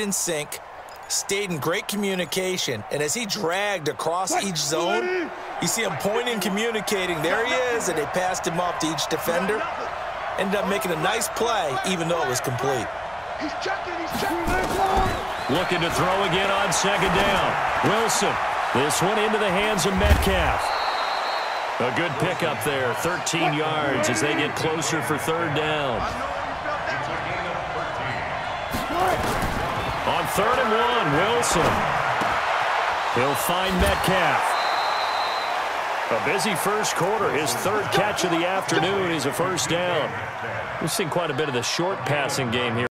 in sync, stayed in great communication, and as he dragged across each zone, you see him pointing, communicating. There he is, and they passed him off to each defender. Ended up making a nice play, even though it was complete. He's checking, he's checking. Looking to throw again on second down. Wilson. This one into the hands of Metcalf. A good pickup there, 13 yards as they get closer for third down. On third and one, Wilson. He'll find Metcalf. A busy first quarter. His third catch of the afternoon is a first down. We've seen quite a bit of the short passing game here.